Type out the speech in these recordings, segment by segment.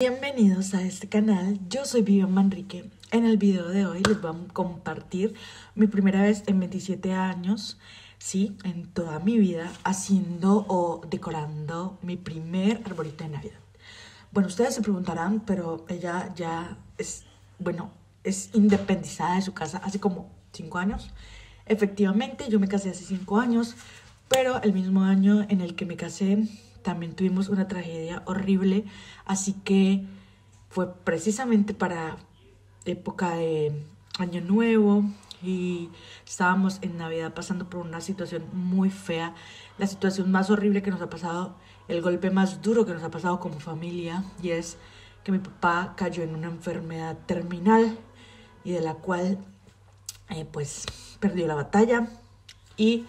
Bienvenidos a este canal, yo soy Vivian Manrique. En el video de hoy les voy a compartir mi primera vez en 27 años, sí, en toda mi vida, haciendo o decorando mi primer arbolito de Navidad. Bueno, ustedes se preguntarán, pero ella ya es, bueno, es independizada de su casa hace como 5 años. Efectivamente, yo me casé hace 5 años, pero el mismo año en el que me casé también tuvimos una tragedia horrible, así que fue precisamente para época de Año Nuevo y estábamos en Navidad pasando por una situación muy fea, la situación más horrible que nos ha pasado, el golpe más duro que nos ha pasado como familia y es que mi papá cayó en una enfermedad terminal y de la cual eh, pues perdió la batalla y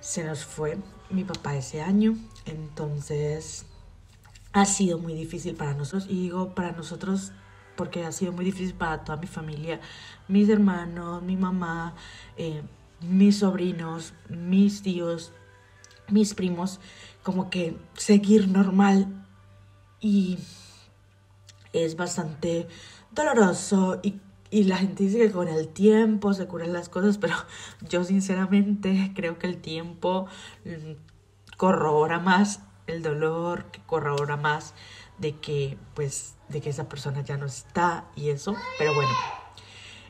se nos fue mi papá ese año. Entonces, ha sido muy difícil para nosotros. Y digo para nosotros porque ha sido muy difícil para toda mi familia, mis hermanos, mi mamá, eh, mis sobrinos, mis tíos, mis primos, como que seguir normal. Y es bastante doloroso y, y, la gente dice que con el tiempo se curan las cosas, pero yo sinceramente creo que el tiempo corrobora más el dolor, que corrobora más de que, pues, de que esa persona ya no está y eso. Pero bueno,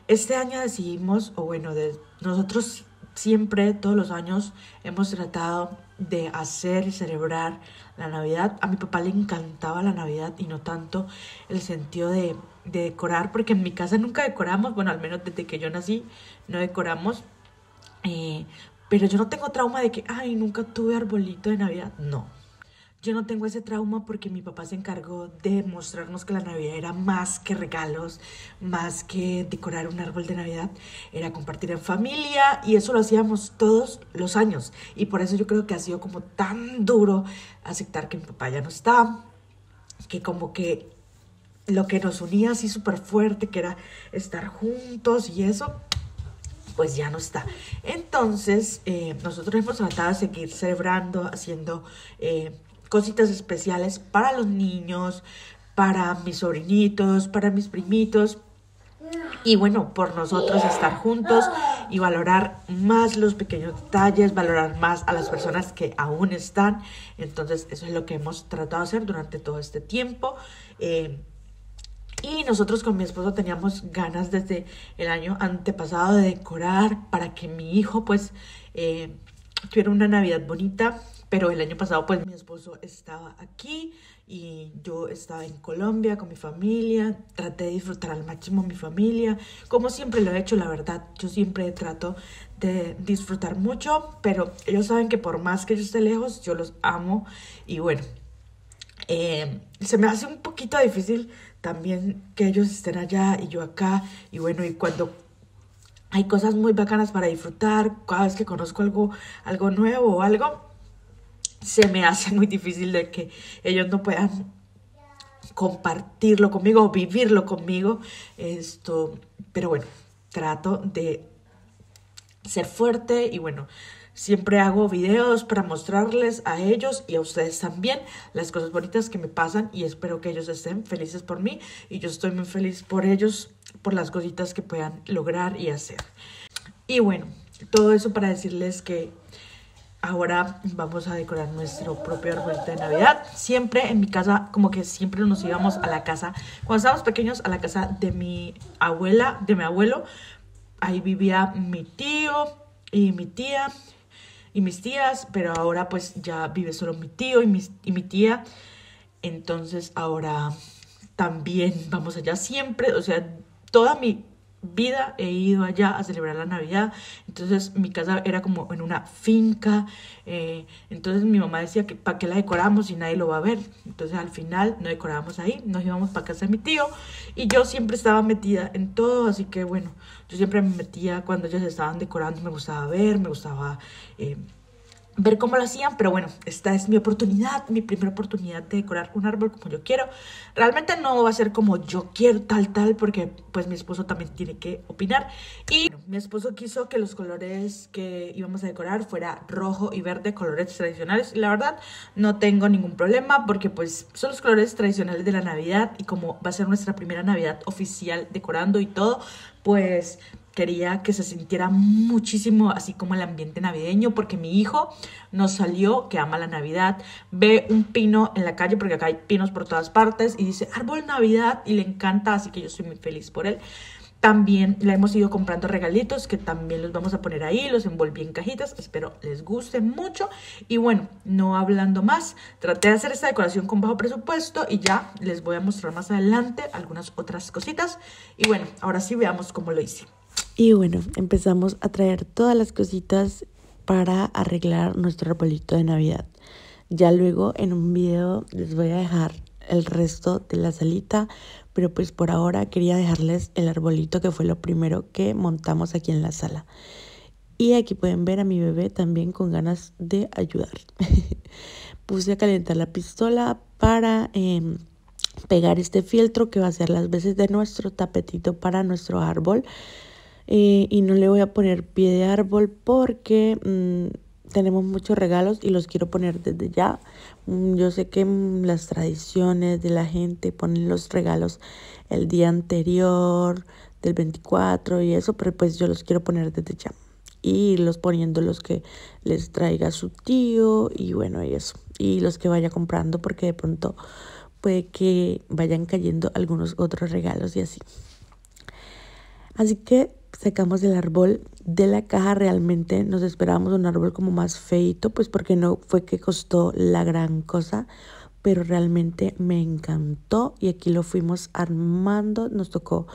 este año decidimos, o bueno, de, nosotros siempre, todos los años, hemos tratado de hacer y celebrar la Navidad. A mi papá le encantaba la Navidad y no tanto el sentido de, de decorar, porque en mi casa nunca decoramos, bueno, al menos desde que yo nací, no decoramos. Eh, pero yo no tengo trauma de que, ay, nunca tuve arbolito de Navidad. No. Yo no tengo ese trauma porque mi papá se encargó de mostrarnos que la Navidad era más que regalos, más que decorar un árbol de Navidad, era compartir en familia y eso lo hacíamos todos los años. Y por eso yo creo que ha sido como tan duro aceptar que mi papá ya no está, que como que lo que nos unía así súper fuerte, que era estar juntos y eso, pues ya no está. Entonces, eh, nosotros hemos tratado de seguir celebrando, haciendo eh, cositas especiales para los niños, para mis sobrinitos, para mis primitos. Y bueno, por nosotros estar juntos y valorar más los pequeños detalles, valorar más a las personas que aún están. Entonces, eso es lo que hemos tratado de hacer durante todo este tiempo. Eh, y nosotros con mi esposo teníamos ganas desde el año antepasado de decorar para que mi hijo pues eh, tuviera una Navidad bonita. Pero el año pasado pues mi esposo estaba aquí y yo estaba en Colombia con mi familia. Traté de disfrutar al máximo mi familia. Como siempre lo he hecho, la verdad. Yo siempre trato de disfrutar mucho. Pero ellos saben que por más que yo esté lejos, yo los amo. Y bueno, eh, se me hace un poquito difícil también que ellos estén allá y yo acá. Y bueno, y cuando hay cosas muy bacanas para disfrutar, cada vez que conozco algo, algo nuevo o algo, se me hace muy difícil de que ellos no puedan compartirlo conmigo o vivirlo conmigo. Esto, pero bueno, trato de ser fuerte y bueno, Siempre hago videos para mostrarles a ellos y a ustedes también las cosas bonitas que me pasan y espero que ellos estén felices por mí y yo estoy muy feliz por ellos, por las cositas que puedan lograr y hacer. Y bueno, todo eso para decirles que ahora vamos a decorar nuestro propio arbolito de Navidad. Siempre en mi casa, como que siempre nos íbamos a la casa, cuando estábamos pequeños, a la casa de mi abuela, de mi abuelo. Ahí vivía mi tío y mi tía y mis tías, pero ahora pues ya vive solo mi tío y mi, y mi tía. Entonces ahora también vamos allá siempre, o sea, toda mi vida he ido allá a celebrar la Navidad. Entonces mi casa era como en una finca. Eh, entonces mi mamá decía que para qué la decoramos y nadie lo va a ver. Entonces al final no decorábamos ahí, nos íbamos para casa de mi tío. Y yo siempre estaba metida en todo, así que bueno, yo siempre me metía cuando ellos estaban decorando, me gustaba ver, me gustaba... Eh, ver cómo lo hacían, pero bueno, esta es mi oportunidad, mi primera oportunidad de decorar un árbol como yo quiero. Realmente no va a ser como yo quiero tal tal porque pues mi esposo también tiene que opinar y mi esposo quiso que los colores que íbamos a decorar fuera rojo y verde, colores tradicionales y la verdad no tengo ningún problema porque pues son los colores tradicionales de la Navidad y como va a ser nuestra primera Navidad oficial decorando y todo, pues quería que se sintiera muchísimo así como el ambiente navideño, porque mi hijo nos salió, que ama la Navidad, ve un pino en la calle, porque acá hay pinos por todas partes, y dice árbol Navidad, y le encanta, así que yo soy muy feliz por él. También le hemos ido comprando regalitos que también los vamos a poner ahí, los envolví en cajitas, espero les guste mucho. Y bueno, no hablando más, traté de hacer esta decoración con bajo presupuesto y ya les voy a mostrar más adelante algunas otras cositas. Y bueno, ahora sí veamos cómo lo hice. Y bueno, empezamos a traer todas las cositas para arreglar nuestro arbolito de Navidad. Ya luego en un video les voy a dejar el resto de la salita, pero pues por ahora quería dejarles el arbolito que fue lo primero que montamos aquí en la sala. Y aquí pueden ver a mi bebé también con ganas de ayudar. Puse a calentar la pistola para em, pegar este fieltro que va a ser las veces de nuestro tapetito para nuestro árbol. Eh, y no le voy a poner pie de árbol porque mm, tenemos muchos regalos y los quiero poner desde ya. Mm, yo sé que mm, las tradiciones de la gente ponen los regalos el día anterior del 24 y eso, pero pues yo los quiero poner desde ya. Y los poniendo los que les traiga su tío y bueno, y eso. Y los que vaya comprando porque de pronto puede que vayan cayendo algunos otros regalos y así. Así que sacamos el árbol de la caja realmente nos esperábamos un árbol como más feito pues porque no fue que costó la gran cosa pero realmente me encantó y aquí lo fuimos armando. Nos tocó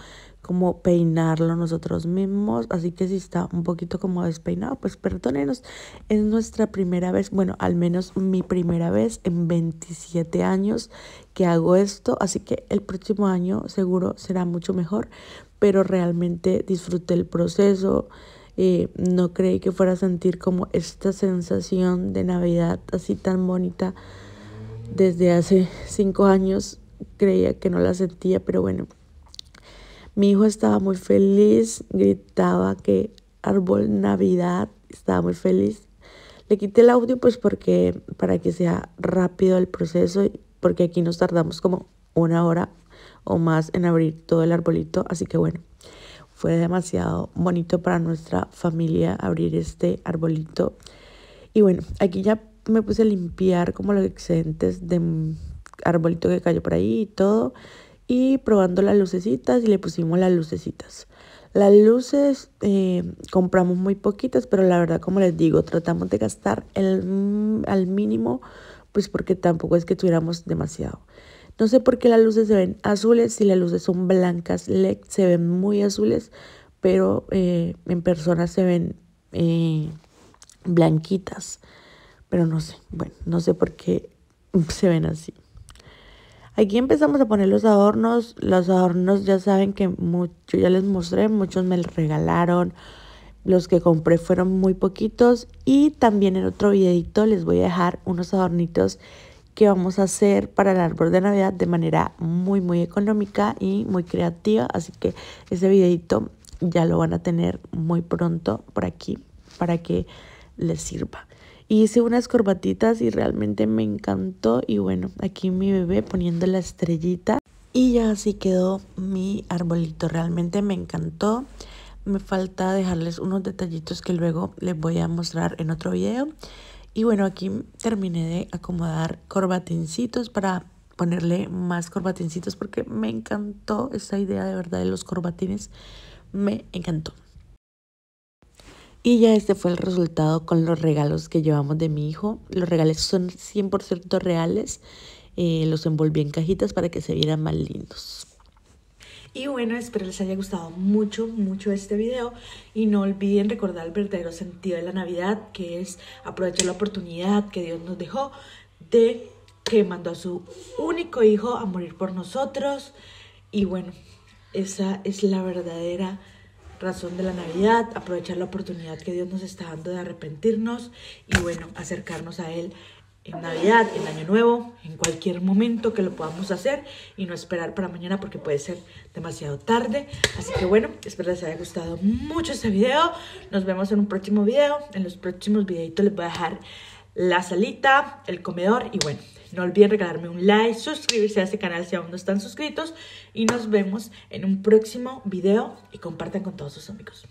como peinarlo nosotros mismos así que si está un poquito como despeinado pues perdónenos. Es nuestra primera vez bueno al menos mi primera vez en 27 años que hago esto así que el próximo año seguro será mucho mejor pero realmente disfruté el proceso. Eh, no creí que fuera a sentir como esta sensación de Navidad así tan bonita desde hace cinco años. Creía que no la sentía, pero bueno. Mi hijo estaba muy feliz, gritaba que árbol Navidad, estaba muy feliz. Le quité el audio pues porque para que sea rápido el proceso, porque aquí nos tardamos como una hora o más en abrir todo el arbolito. Así que bueno, fue demasiado bonito para nuestra familia abrir este arbolito. Y bueno, aquí ya me puse a limpiar como los excedentes de arbolito que cayó por ahí y todo. Y probando las lucecitas y le pusimos las lucecitas. Las luces eh, compramos muy poquitas, pero la verdad, como les digo, tratamos de gastar el, al mínimo, pues porque tampoco es que tuviéramos demasiado. No sé por qué las luces se ven azules, si las luces son blancas LED se ven muy azules, pero eh, en persona se ven eh, blanquitas. Pero no sé, bueno, no sé por qué se ven así. Aquí empezamos a poner los adornos. Los adornos ya saben que mucho, ya les mostré, muchos me regalaron. Los que compré fueron muy poquitos. Y también en otro videito les voy a dejar unos adornitos que vamos a hacer para el árbol de Navidad de manera muy muy económica y muy creativa. Así que ese videito ya lo van a tener muy pronto por aquí para que les sirva. Hice unas corbatitas y realmente me encantó. Y bueno, aquí mi bebé poniendo la estrellita. Y ya así quedó mi arbolito. Realmente me encantó. Me falta dejarles unos detallitos que luego les voy a mostrar en otro video. Y bueno, aquí terminé de acomodar corbatincitos para ponerle más corbatincitos porque me encantó esta idea de verdad de los corbatines. Me encantó. Y ya este fue el resultado con los regalos que llevamos de mi hijo. Los regalos son 100% reales. Eh, los envolví en cajitas para que se vieran más lindos. Y bueno, espero les haya gustado mucho, mucho este video y no olviden recordar el verdadero sentido de la Navidad, que es aprovechar la oportunidad que Dios nos dejó de que mandó a su único hijo a morir por nosotros. Y bueno, esa es la verdadera razón de la Navidad, aprovechar la oportunidad que Dios nos está dando de arrepentirnos y bueno, acercarnos a Él en Navidad, en Año Nuevo, en cualquier momento que lo podamos hacer y no esperar para mañana porque puede ser demasiado tarde. Así que bueno, espero les haya gustado mucho este video. Nos vemos en un próximo video. En los próximos videitos les voy a dejar la salita, el comedor y bueno, no olviden regalarme un like, suscribirse a este canal si aún no están suscritos y nos vemos en un próximo video y compartan con todos sus amigos.